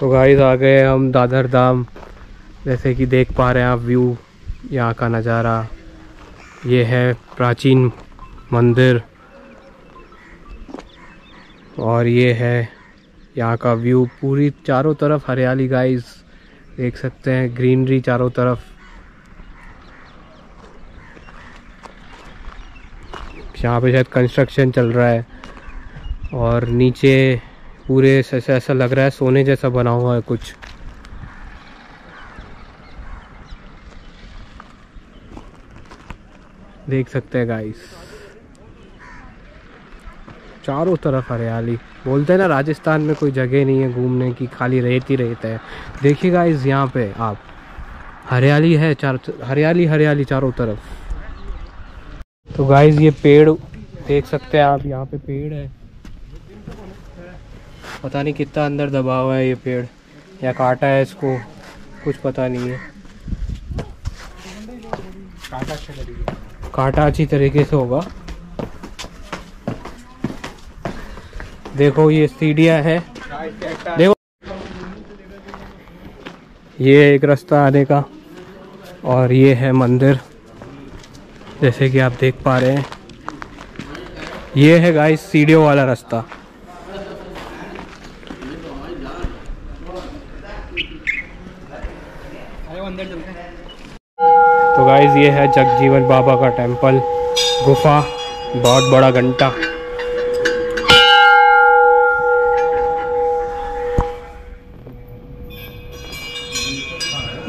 तो गाइस आ गए हम दादर धाम। जैसे कि देख पा रहे हैं आप व्यू यहाँ का नज़ारा। ये है प्राचीन मंदिर। और ये है यहाँ का व्यू पूरी चारों तरफ़ हरियाली गाइस देख सकते हैं ग्रीनरी चारों तरफ़। यहाँ पे शायद कंस्ट्रक्शन चल रहा है। और नीचे पूरे ऐसा ऐसा लग रहा है सोने जैसा बना हुआ है कुछ। देख सकते हैं गाइस चारों तरफ़ हरियाली। बोलते हैं ना, राजस्थान में कोई जगह नहीं है घूमने की, खाली रेत ही रहता है। देखिए गाइस यहाँ पे आप। हरियाली है चार, हरियाली हरियाली चारों तरफ़। तो गाइस ये पेड़, देख सकते हैं आप, यहाँ पे पेड़ है। पता नहीं कितना अंदर दबा हुआ है ये पेड़ या काटा है इसको कुछ पता नहीं है। काटा अच्छी तरीके से होगा। देखो ये सीढ़ियाँ है। देखो। ये एक रास्ता आने का और ये है मंदिर जैसे कि आप देख पा रहे हैं। ये है गाइस सीढ़ियों वाला रास्ता। गाइस ये है जगजीवन बाबा का टेंपल गुफा, बहुत बड़ा घंटा।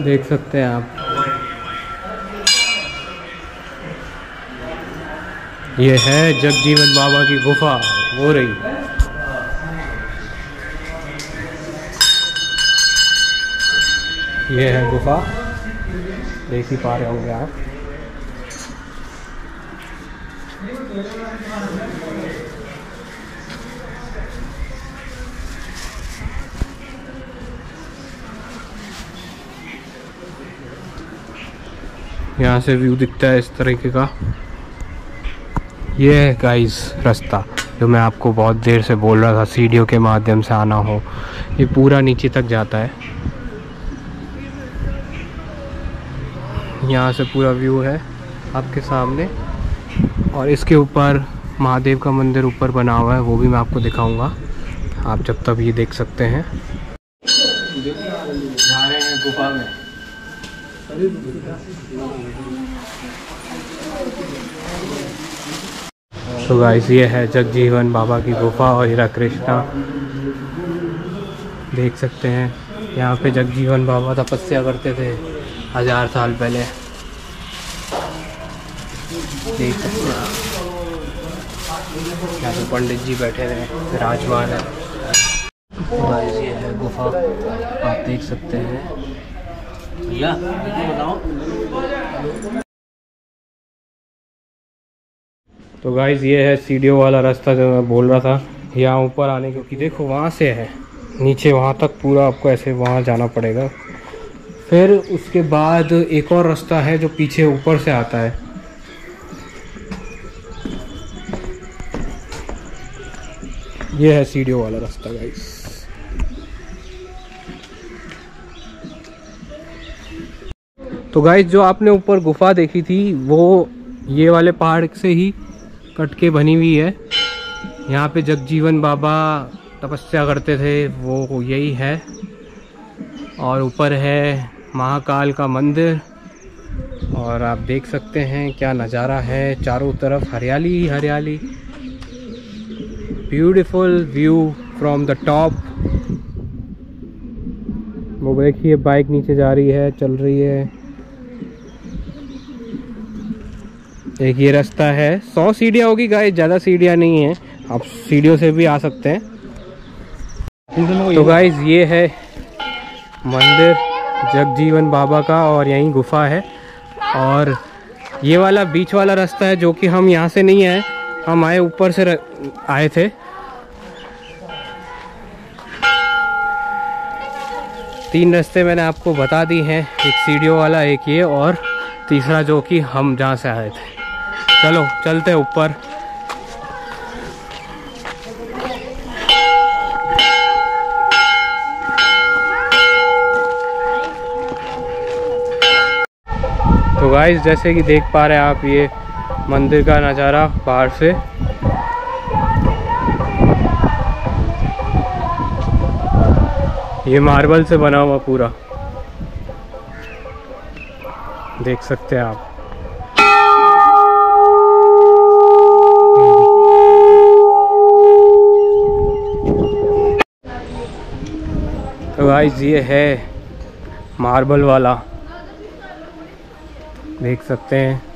देख सकते हैं आप। ये है जगजीवन बाबा की गुफा, हो रही। ये है गुफा। देख ही पा रहे होंगे आप। यहाँ से व्यू दिखता है इस तरीके का। ये है गाइस रास्ता, जो मैं आपको बहुत देर से बोल रहा था सीढ़ियों के माध्यम से आना हो। ये पूरा नीचे तक जाता है। यहाँ से पूरा व्यू है आपके सामने। और इसके ऊपर महादेव का मंदिर ऊपर बना हुआ है, वो भी मैं आपको दिखाऊँगा। आप जब तक ये देख सकते हैं। जा गुफा में गाइस ये है जगजीवन बाबा की गुफा और हीरा कृष्णा। देख सकते हैं, यहाँ पे जगजीवन बाबा तपस्या करते थे। हज़ार साल पहले। देख सकते हैं यहाँ पे पंडित जी बैठे रहे विराजमान है। गाइस ये है गुफा। आप देख सकते हैं। भैया बताओ। तो गाइज़ ये है सीढ़ियों वाला रास्ता जो मैं बोल रहा था। यहाँ ऊपर आने क्योंकि देखो, वहाँ से है। नीचे वहाँ तक पूरा आपको ऐसे वहाँ जाना पड़ेगा। फिर उसके बाद एक और रास्ता है जो पीछे ऊपर से आता है। ये है सीढ़ियों वाला रास्ता गाइस तो गाइस जो आपने ऊपर गुफा देखी थी, वो ये वाले पहाड़ से ही कट के बनी हुई है। यहाँ पे जगजीवन बाबा तपस्या करते थे, वो यही है। और ऊपर है महाकाल का मंदिर। और आप देख सकते हैं क्या नज़ारा है चारों तरफ़ हरियाली ही हरियाली। Beautiful view from the top वो देखिए बाइक नीचे जा रही है चल रही है। एक ये रास्ता है। सौ सीढ़ियाँ होगी गाय ज़्यादा सीढ़ियाँ नहीं है। आप सीढ़ियों से भी आ सकते हैं। तो गाइज़ ये है मंदिर। जगजीवन बाबा का और यहीं गुफा है। और ये वाला बीच वाला रास्ता है जो कि हम यहाँ से नहीं आए, हम आए ऊपर से आए थे। तीन रास्ते मैंने आपको बता दी हैं, एक सीढ़ियों वाला, एक ये, और तीसरा जो कि हम जहाँ से आए थे। चलो, चलते ऊपर। गाइस जैसे कि देख पा रहे हैं आप, ये मंदिर का नज़ारा बाहर से। ये मार्बल से बना हुआ पूरा। देख सकते हैं आप। तो गाइस ये है मार्बल वाला। देख सकते हैं।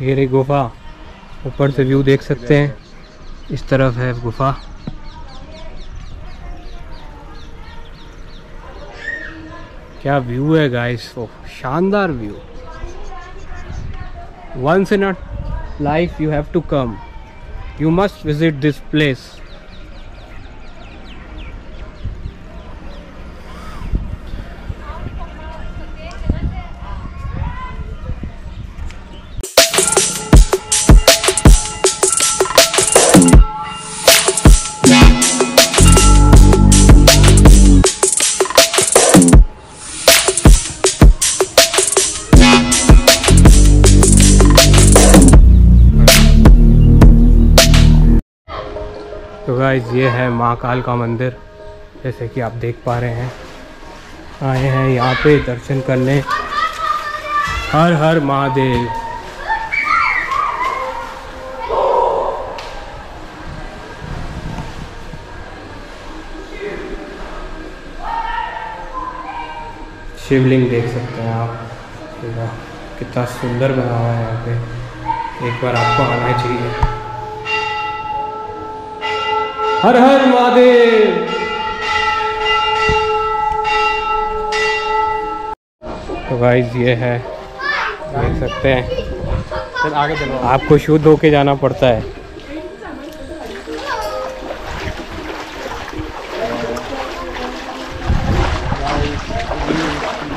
ये गुफा। ऊपर से व्यू देख सकते हैं। इस तरफ़ है गुफा। क्या व्यू है गाइस शानदार view. Once in a life you have to come you must visit this place guys ये है महाकाल का मंदिर, जैसे कि आप देख पा रहे हैं। आए हैं यहाँ पे दर्शन करने। हर हर महादेव। शिवलिंग देख सकते हैं आप। कितना सुंदर बना हुआ है यहाँ पे। एक बार आपको आना चाहिए। हर हर महादेव। तो गाइस ये है, देख सकते हैं। आगे चलो आपको शुद्ध होके जाना पड़ता है।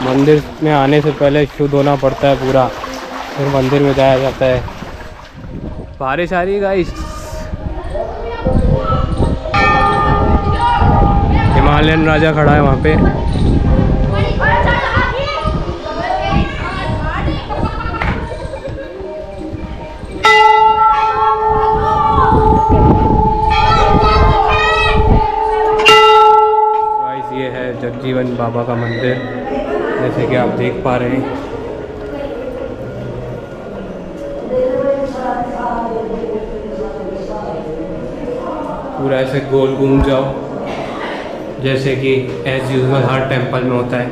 मंदिर में आने से पहले शुद्ध होना पड़ता है पूरा। फिर मंदिर में जाया जाता है। बारिश आ रही है गाइस हिमालयन राजा खड़ा है वहाँ पे। ये है जगजीवन बाबा का मंदिर, जैसे कि आप देख पा रहे हैं। पूरा ऐसे गोल घूम जाओ। जैसे कि एज यूजल हर टेंपल में होता है।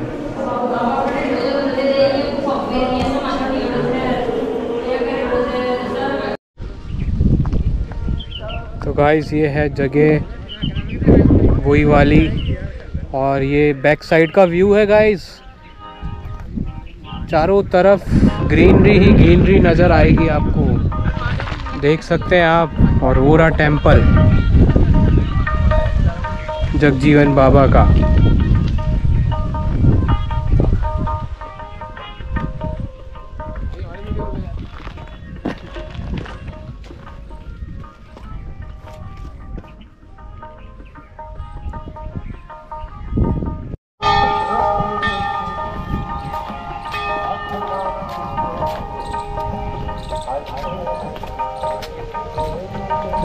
तो गाइस ये है जगह वही वाली और ये बैक साइड का व्यू है गाइस चारों तरफ़ ग्रीनरी ही ग्रीनरी नज़र आएगी आपको। देख सकते हैं आप और वो रहा टेंपल जगजीवन बाबा का।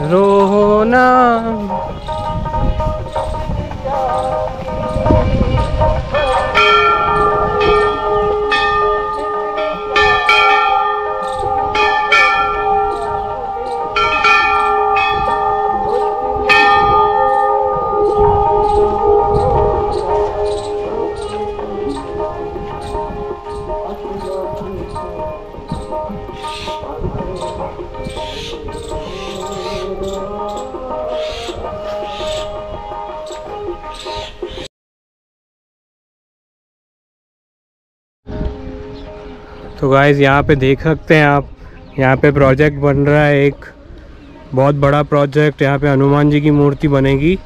रोना तो गाइज़ यहाँ पे देख सकते हैं आप, यहाँ पे प्रोजेक्ट बन रहा है एक बहुत बड़ा प्रोजेक्ट यहाँ पे हनुमान जी की मूर्ति बनेगी।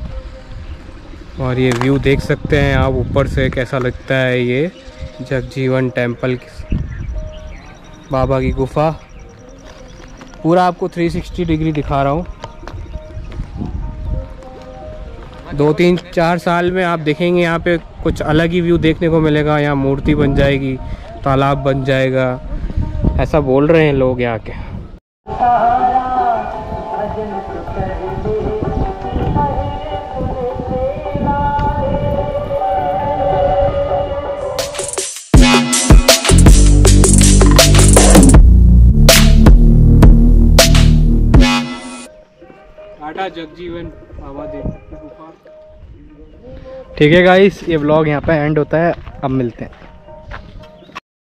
और ये व्यू देख सकते हैं आप ऊपर से कैसा लगता है ये जगजीवन टेंपल बाबा की गुफा। पूरा आपको 360 डिग्री दिखा रहा हूँ। दो तीन चार साल में आप देखेंगे यहाँ पे कुछ अलग ही व्यू देखने को मिलेगा, यहाँ मूर्ति बन जाएगी। तालाब बन जाएगा। ऐसा बोल रहे हैं लोग यहाँ के। जगजीवन ठीक है गाइस ये व्लॉग यहाँ पे एंड होता है। अब मिलते हैं।